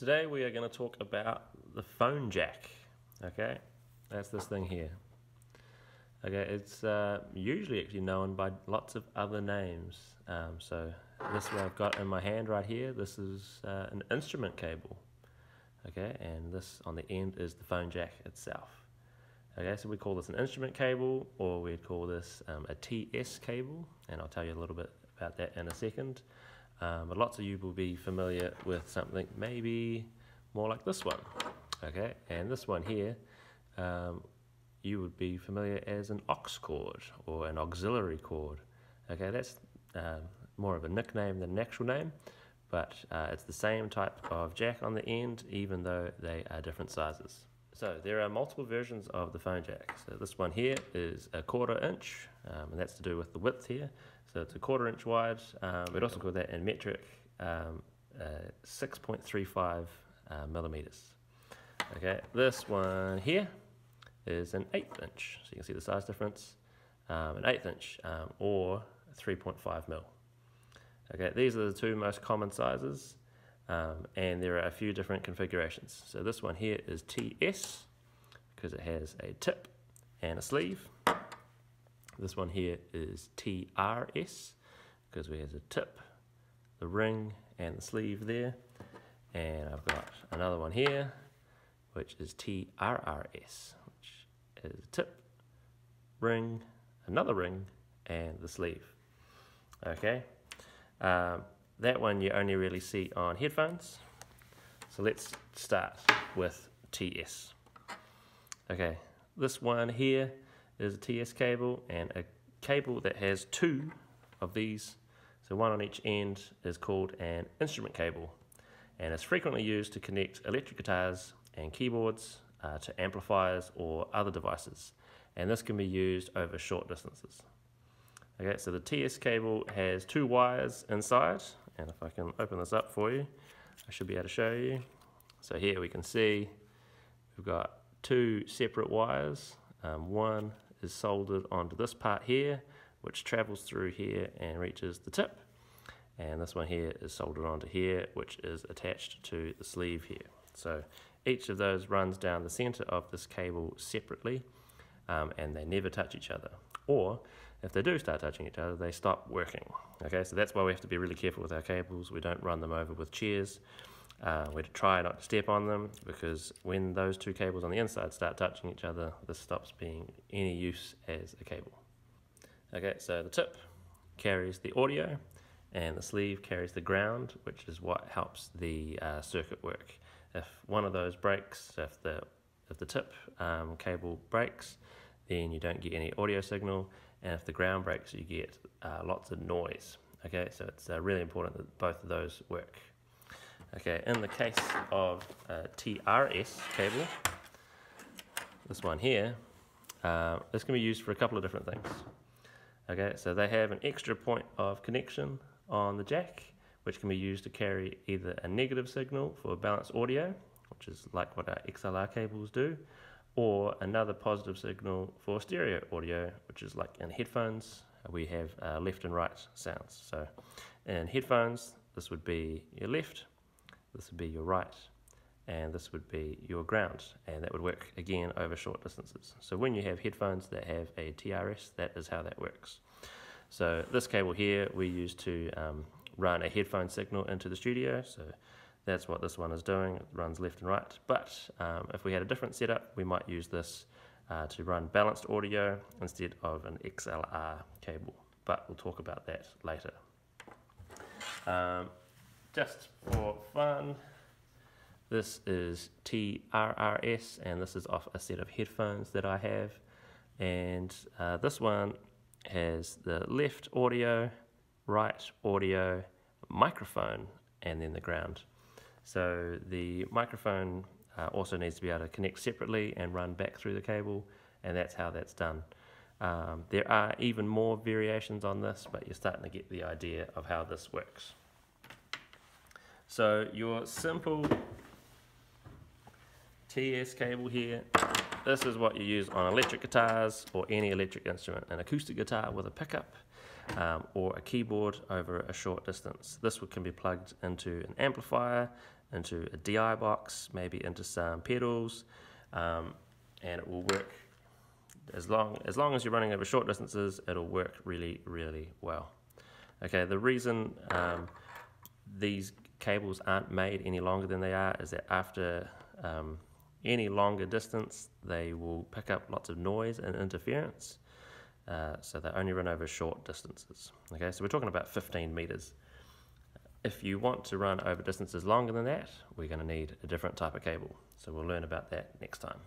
Today we are going to talk about the phone jack. Okay, that's this thing here. Okay, it's uh, usually actually known by lots of other names. Um, so this one I've got in my hand right here, this is uh, an instrument cable. Okay, and this on the end is the phone jack itself. Okay, so we call this an instrument cable, or we'd call this um, a TS cable, and I'll tell you a little bit about that in a second. Um, but lots of you will be familiar with something maybe more like this one. Okay, and this one here, um, you would be familiar as an aux cord or an auxiliary cord. Okay, that's um, more of a nickname than an actual name, but uh, it's the same type of jack on the end, even though they are different sizes. So there are multiple versions of the phone jack. So this one here is a quarter inch, um, and that's to do with the width here. So it's a quarter inch wide. Um, we'd also call that in metric um, uh, 6.35 uh, millimeters. Okay, this one here is an eighth inch. So you can see the size difference. Um, an eighth inch um, or 3.5 mil. Okay, these are the two most common sizes. Um, and there are a few different configurations. So this one here is TS because it has a tip and a sleeve. This one here is TRS because we have a tip, the ring, and the sleeve there. And I've got another one here, which is TRRS, which is a tip, ring, another ring, and the sleeve. Okay, um, that one you only really see on headphones. So let's start with TS. Okay, this one here is a TS cable and a cable that has two of these. So one on each end is called an instrument cable and it's frequently used to connect electric guitars and keyboards uh, to amplifiers or other devices. And this can be used over short distances. Okay, so the TS cable has two wires inside, and if I can open this up for you, I should be able to show you. So here we can see we've got two separate wires. Um, one is soldered onto this part here, which travels through here and reaches the tip. And this one here is soldered onto here, which is attached to the sleeve here. So each of those runs down the center of this cable separately, um, and they never touch each other. Or if they do start touching each other, they stop working. Okay, so that's why we have to be really careful with our cables. We don't run them over with chairs. Uh, we try not to step on them because when those two cables on the inside start touching each other, this stops being any use as a cable. Okay, so the tip carries the audio and the sleeve carries the ground, which is what helps the uh, circuit work. If one of those breaks, if the if the tip um, cable breaks, then you don't get any audio signal, and if the ground breaks, you get uh, lots of noise. Okay, so it's uh, really important that both of those work. Okay, in the case of a TRS cable, this one here, uh, this can be used for a couple of different things. Okay, so they have an extra point of connection on the jack, which can be used to carry either a negative signal for balanced audio, which is like what our XLR cables do, or another positive signal for stereo audio, which is like in headphones, we have uh, left and right sounds. So in headphones, this would be your left, this would be your right, and this would be your ground, and that would work again over short distances. So when you have headphones that have a TRS, that is how that works. So this cable here we use to um, run a headphone signal into the studio. So that's what this one is doing. It runs left and right. But um, if we had a different setup, we might use this uh, to run balanced audio instead of an XLR cable. But we'll talk about that later. Um, just for fun, this is TRRS and this is off a set of headphones that I have. And uh, this one has the left audio, right audio, microphone, and then the ground. So the microphone uh, also needs to be able to connect separately and run back through the cable, and that's how that's done. Um, there are even more variations on this, but you're starting to get the idea of how this works. So your simple TS cable here, this is what you use on electric guitars or any electric instrument, an acoustic guitar with a pickup um, or a keyboard over a short distance. This can be plugged into an amplifier into a DI box, maybe into some pedals, um, and it will work as long as long as you're running over short distances. It'll work really, really well. Okay, the reason um, these cables aren't made any longer than they are is that after um, any longer distance, they will pick up lots of noise and interference. Uh, so they only run over short distances. Okay, so we're talking about 15 meters. If you want to run over distances longer than that, we're going to need a different type of cable. So we'll learn about that next time.